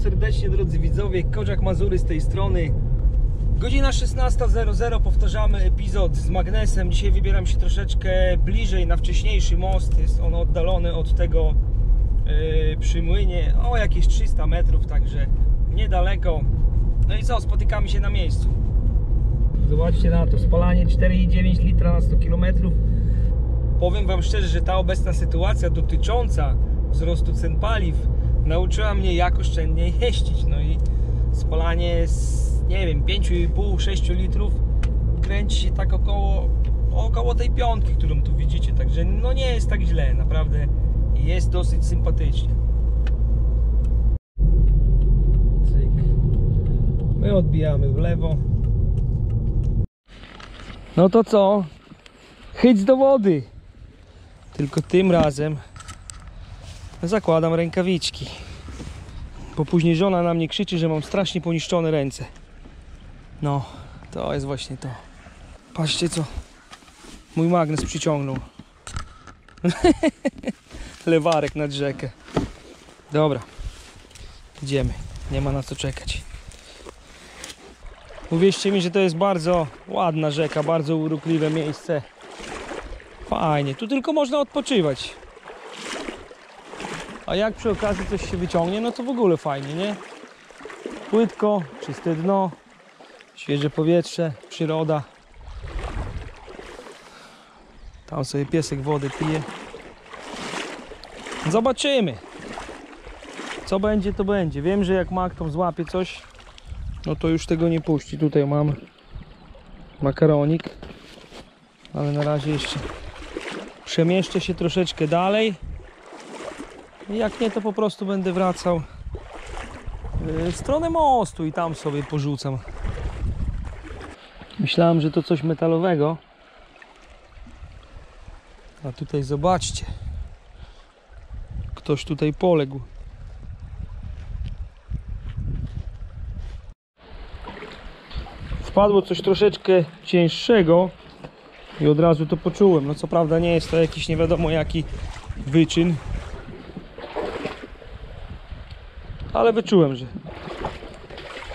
Serdecznie, drodzy widzowie. Korzak Mazury z tej strony. Godzina 16.00, powtarzamy epizod z magnesem. Dzisiaj wybieram się troszeczkę bliżej na wcześniejszy most. Jest on oddalony od tego yy, przy młynie o jakieś 300 metrów, także niedaleko. No i co, spotykamy się na miejscu. Zobaczcie na to, spalanie 4,9 litra na 100 km. Powiem Wam szczerze, że ta obecna sytuacja dotycząca wzrostu cen paliw nauczyła mnie jak oszczędnie jeździć. No i spalanie z, nie wiem, 5,5-6 litrów kręci się tak około, około tej piątki, którą tu widzicie. Także no nie jest tak źle, naprawdę jest dosyć sympatycznie. Cyk. My odbijamy w lewo. No to co? Chyć do wody. Tylko tym razem zakładam rękawiczki. Bo później żona na mnie krzyczy, że mam strasznie poniszczone ręce. No, to jest właśnie to. Patrzcie co mój magnes przyciągnął. Lewarek nad rzekę. Dobra, idziemy. Nie ma na co czekać. Uwierzcie mi, że to jest bardzo ładna rzeka, bardzo urokliwe miejsce. Fajnie, tu tylko można odpoczywać. A jak przy okazji coś się wyciągnie, no to w ogóle fajnie, nie? Płytko, czyste dno, świeże powietrze, przyroda. Tam sobie piesek wodę pije. Zobaczymy. Co będzie, to będzie. Wiem, że jak mak tam złapie coś, no to już tego nie puści. Tutaj mam makaronik, ale na razie jeszcze przemieszczę się troszeczkę dalej. Jak nie, to po prostu będę wracał w stronę mostu i tam sobie porzucam. Myślałem, że to coś metalowego. A tutaj zobaczcie. Ktoś tutaj poległ. Wpadło coś troszeczkę cięższego i od razu to poczułem. No co prawda nie jest to jakiś nie wiadomo jaki wyczyn, ale wyczułem, że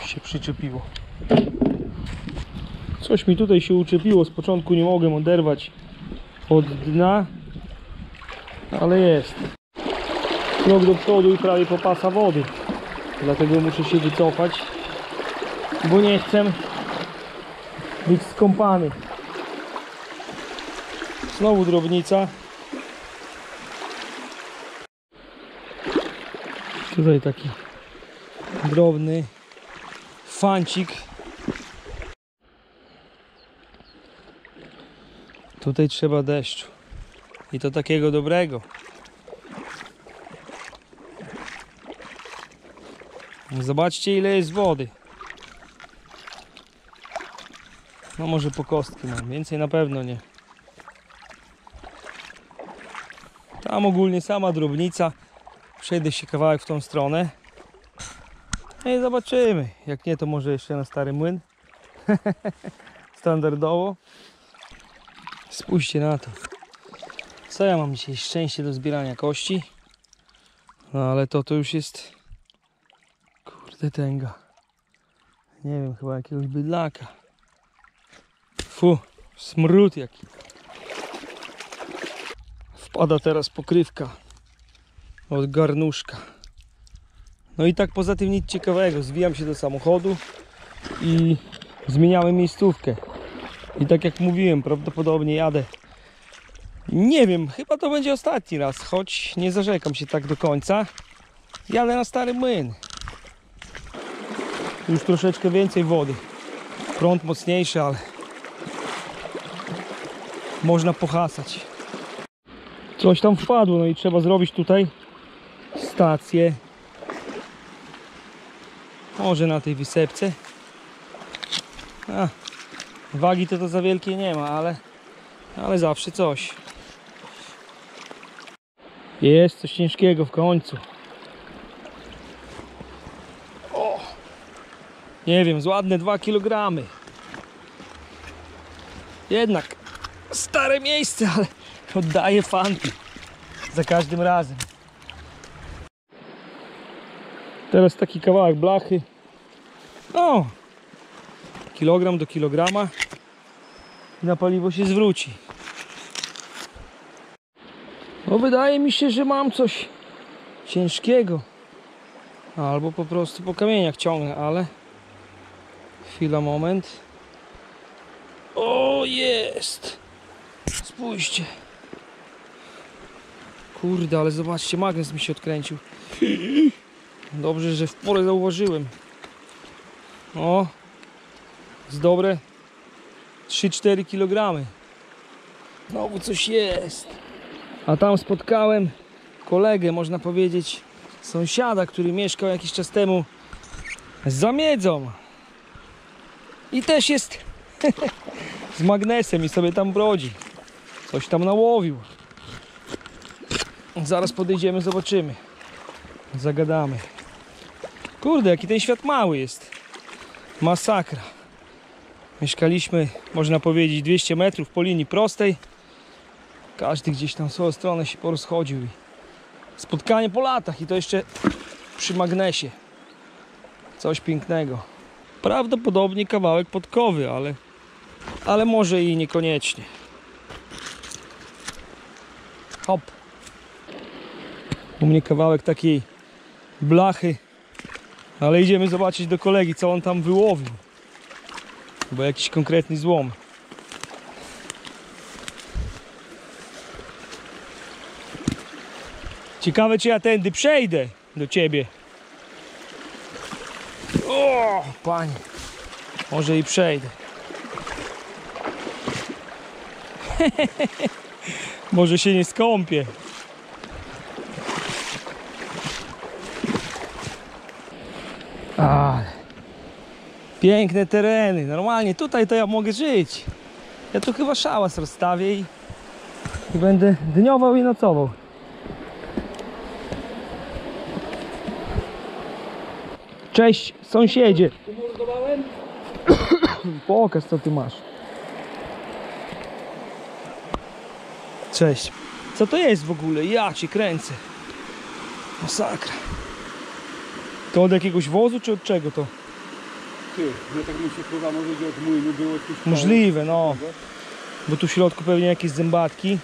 się przyczepiło. Coś mi tutaj się uczepiło, z początku nie mogłem oderwać od dna, ale jest. Krok do przodu i prawie popasa wody. Dlatego muszę się wycofać, bo nie chcę być skąpany. Znowu drobnica. Tutaj taki drobny fancik. Tutaj trzeba deszczu. I to takiego dobrego. Zobaczcie ile jest wody. No może po kostki mam, więcej na pewno nie. Tam ogólnie sama drobnica. Przejdę się kawałek w tą stronę. No i zobaczymy. Jak nie, to może jeszcze na stary młyn. Standardowo. Spójrzcie na to. Co ja mam dzisiaj? Szczęście do zbierania kości. No ale to to już jest... Kurde tęga. Nie wiem, chyba jakiegoś bydlaka. Fu, smród jaki. Wpada teraz pokrywka od garnuszka. No i tak poza tym nic ciekawego. Zwijam się do samochodu i zmieniałem miejscówkę. I tak jak mówiłem, prawdopodobnie jadę. Nie wiem, chyba to będzie ostatni raz, choć nie zarzekam się tak do końca. Jadę na stary młyn. Już troszeczkę więcej wody. Prąd mocniejszy, ale można pohasać. Coś tam wpadło, no i trzeba zrobić tutaj stację. Może na tej wysepce. A, wagi to to za wielkie nie ma, ale, ale zawsze coś. Jest coś ciężkiego w końcu. O! Nie wiem, z ładne 2 kg. Jednak stare miejsce, ale oddaje fanty za każdym razem. Teraz taki kawałek blachy. O! Kilogram do kilograma. I na paliwo się zwróci. No wydaje mi się, że mam coś ciężkiego. Albo po prostu po kamieniach ciągnę, ale... Chwila, moment. O, jest! Spójrzcie. Kurde, ale zobaczcie, magnes mi się odkręcił. Dobrze, że w porę zauważyłem. O, z dobre 3-4 kg. Znowu coś jest. A tam spotkałem kolegę, można powiedzieć, sąsiada, który mieszkał jakiś czas temu za miedzą. I też jest z magnesem i sobie tam brodzi. Coś tam nałowił. Zaraz podejdziemy, zobaczymy. Zagadamy. Kurde, jaki ten świat mały jest. Masakra. Mieszkaliśmy, można powiedzieć, 200 metrów po linii prostej. Każdy gdzieś tam w swoją stronę się porozchodził. Spotkanie po latach i to jeszcze przy magnesie. Coś pięknego. Prawdopodobnie kawałek podkowy, ale, ale może i niekoniecznie. Hop. U mnie kawałek takiej blachy. Ale idziemy zobaczyć do kolegi, co on tam wyłowił. Chyba jakiś konkretny złom. Ciekawe, czy ja tędy przejdę do ciebie. O, panie. Może i przejdę. Może się nie skąpię. Piękne tereny. Normalnie tutaj to ja mogę żyć. Ja tu chyba szałas rozstawię i, i będę dniował i nocował. Cześć sąsiedzie. Pokaż co ty masz. Cześć. Co to jest w ogóle? Ja cię kręcę. Masakra. To od jakiegoś wozu czy od czego to? Ty, no tak mi się chyba może że od młynu było Możliwe, no. Bo tu w środku pewnie jakieś zębatki.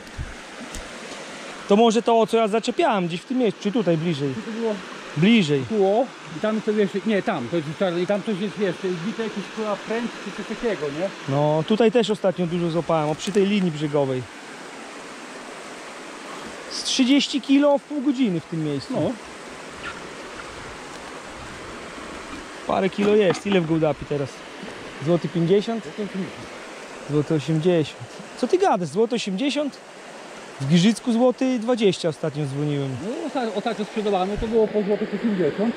To może to, o co ja zaczepiałem gdzieś w tym miejscu, czy tutaj bliżej? To było Bliżej. kóło i tam to wiesz, nie tam, to jest czarne i tam coś jest wiesz, bite jakieś chyba pręt czy coś takiego, nie? No, tutaj też ostatnio dużo złapałem, o przy tej linii brzegowej. Z 30 kg w pół godziny w tym miejscu. No, Parę kilo jest. Ile w Gołdapi teraz? Złoty 50? Złoty 80. Co ty gadasz? Złoty 80? W Giżycku złoty 20 ostatnio dzwoniłem. no ostatnio, sprzedawano to było po złotych 80.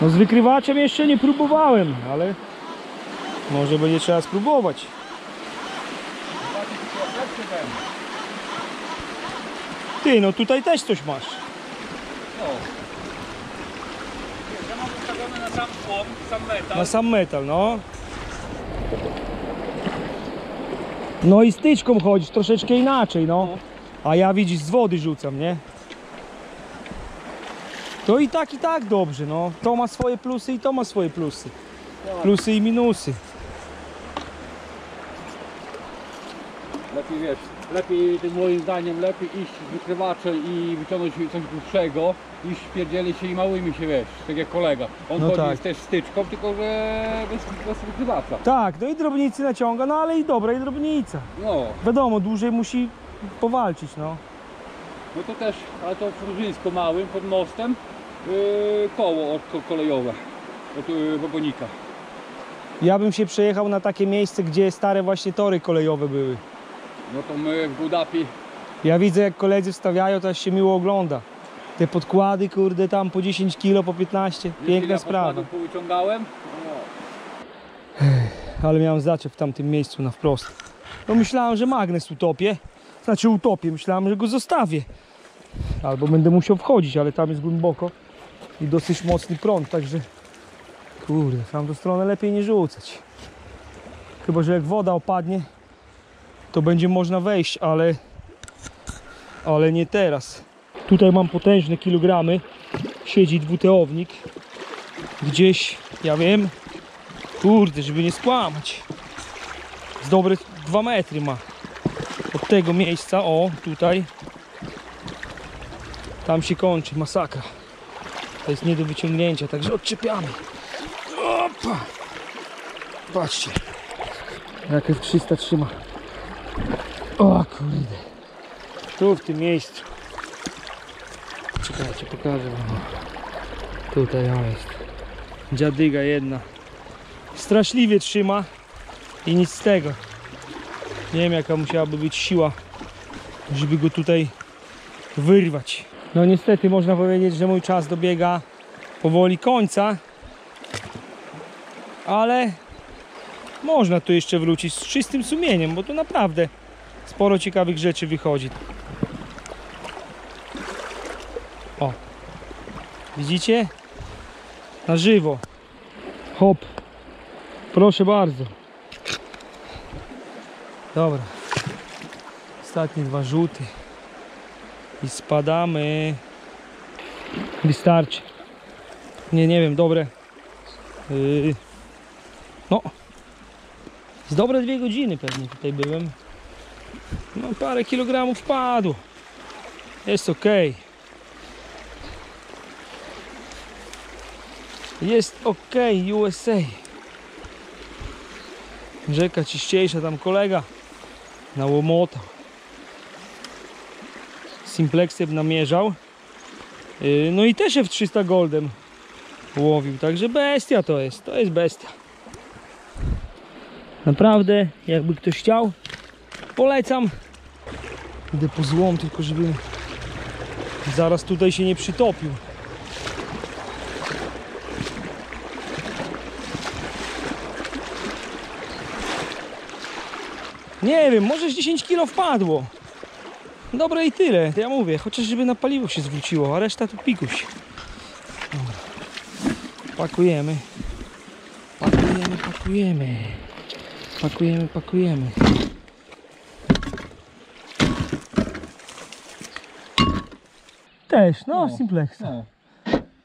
No z wykrywaczem jeszcze nie próbowałem, ale może będzie trzeba spróbować. Ty, no tutaj też coś masz. No. Na sam złom, sam metal. Na sam metal, no. No i styczką chodzisz troszeczkę inaczej, no. A ja widzisz z wody rzucam, nie? To i tak, i tak dobrze, no. To ma swoje plusy i to ma swoje plusy. Plusy i minusy. Lepiej wiesz, lepiej tym moim zdaniem lepiej iść z wykrywaczem i wyciągnąć coś dłuższego niż pierdzieli się i małymi się wiesz, tak jak kolega. On No chodzi tak. też styczką, tylko że bez, bez wykrywacza. Tak, no i drobnicy naciąga, no ale i dobra, i drobnica. No, Wiadomo, dłużej musi powalczyć, no. no to też, ale to w Różyńsku małym pod mostem yy, koło od, ko- kolejowe od yy, Bobonika. Ja bym się przejechał na takie miejsce, gdzie stare właśnie tory kolejowe były. No to my w Budapi Ja widzę jak koledzy wstawiają, to aż się miło ogląda. Te podkłady, kurde, tam po 10 kilo, po 15. Piękna sprawa. Wyciągałem. Ale miałem zaczep w tamtym miejscu na wprost. No myślałem, że magnes utopię. Znaczy utopię, myślałem, że go zostawię. Albo będę musiał wchodzić, ale tam jest głęboko i dosyć mocny prąd, także kurde, w tamtą stronę lepiej nie rzucać. Chyba, że jak woda opadnie, to będzie można wejść, ale ale nie teraz. Tutaj mam potężne kilogramy. siedzi dwuteownik. Gdzieś, ja wiem, kurde, żeby nie skłamać. Z dobre 2 metry ma. Od tego miejsca, o, tutaj. Tam się kończy masakra. To jest nie do wyciągnięcia, także odczepiamy. Opa! Patrzcie. Jak F300 trzyma. O kurde. Tu w tym miejscu. Czekajcie, pokażę wam. Tutaj o jest. Dziadyga jedna. Straszliwie trzyma i nic z tego. Nie wiem jaka musiałaby być siła, żeby go tutaj wyrwać. No niestety można powiedzieć, że mój czas dobiega powoli końca. Ale można tu jeszcze wrócić z czystym sumieniem, bo tu naprawdę sporo ciekawych rzeczy wychodzi. O. Widzicie? Na żywo. Hop. Proszę bardzo. Dobra. Ostatnie dwa rzuty. I spadamy. Wystarczy. Nie, nie wiem, dobre. Yy. No. Z dobre dwie godziny pewnie tutaj byłem. No parę kilogramów padło. Jest ok. Jest ok USA. Rzeka czyściejsza, tam kolega nałomotał. Simplexem namierzał. Yy, No i też F300 Goldem łowił, także bestia to jest, to jest bestia. Naprawdę, jakby ktoś chciał, polecam. Idę po złom, tylko żeby zaraz tutaj się nie przytopił. Nie wiem, może z 10 kilo wpadło. Dobre i tyle, ja mówię, chociaż żeby na paliwo się zwróciło, a reszta to pikuś. Dobra. Pakujemy. Pakujemy, pakujemy. Pakujemy, pakujemy. Też, no, No, Simplex. No.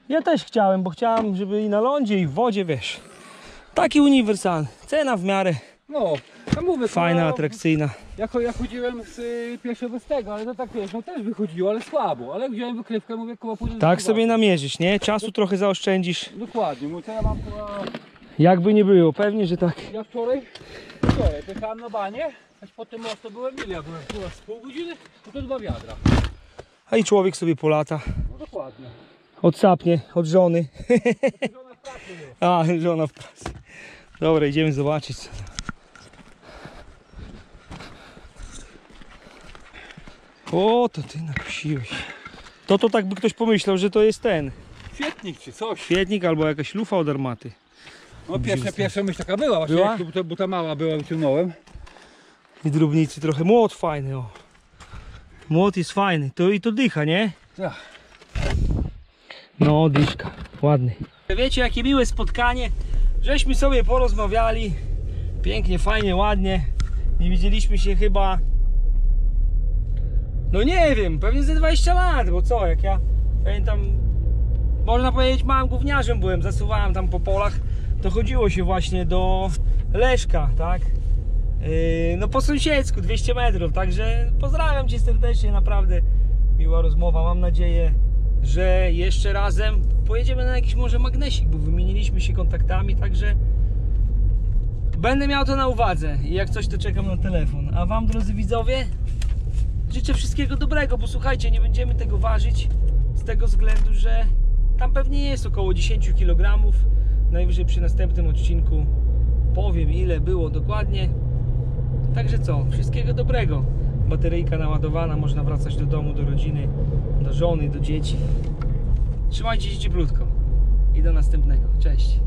Ja też chciałem, bo chciałem, żeby i na lądzie, i w wodzie, wiesz. Taki uniwersalny. Cena w miarę No, ja mówię, fajna, no, atrakcyjna. Ja, ja chodziłem z y, pierwszego z tego, ale to tak wiesz, no też wychodziło, ale słabo. Ale wziąłem wykrywkę, mówię, koło pójdę Tak sobie namierzysz, nie? Czasu trochę zaoszczędzisz. Dokładnie, mówię, to ja mam. Jakby nie było, pewnie, że tak. Ja wczoraj, wczoraj pojechałem na banie, aż po tym mostu byłem, ile ja byłem? Z pół godziny, no to dwa wiadra. A i człowiek sobie polata. No dokładnie. Odsapnie od żony. Żona w pracy. A, żona w pracy. Dobra, idziemy zobaczyć. O, to ty nakusiłeś. To to tak by ktoś pomyślał, że to jest ten Świetnik czy coś. świetnik albo jakaś lufa od armaty. No pierwsza, pierwsza myśl taka była, właśnie Była? jak tu, to, bo ta mała była, wyciągnąłem. I drobnicy trochę. Młot fajny, o. Młot jest fajny. To i to dycha, nie? Tak. No, dyszka. Ładny. Wiecie, jakie miłe spotkanie. Żeśmy sobie porozmawiali. Pięknie, fajnie, ładnie. Nie widzieliśmy się chyba... No nie wiem, pewnie ze 20 lat, bo co, jak ja pamiętam... Można powiedzieć, małym gówniarzem byłem, zasuwałem tam po polach. To chodziło się właśnie do Leszka, tak? Yy, no po sąsiedzku, 200 metrów, także pozdrawiam Cię serdecznie, naprawdę miła rozmowa, mam nadzieję, że jeszcze razem pojedziemy na jakiś może magnesik, bo wymieniliśmy się kontaktami, także będę miał to na uwadze i jak coś to czekam na telefon. A Wam drodzy widzowie, życzę wszystkiego dobrego, bo słuchajcie, nie będziemy tego ważyć z tego względu, że tam pewnie jest około 10 kg. Najwyżej przy następnym odcinku powiem ile było dokładnie. Także co, wszystkiego dobrego. Bateryjka naładowana, można wracać do domu, do rodziny, do żony, do dzieci. Trzymajcie się cieplutko i do następnego. Cześć.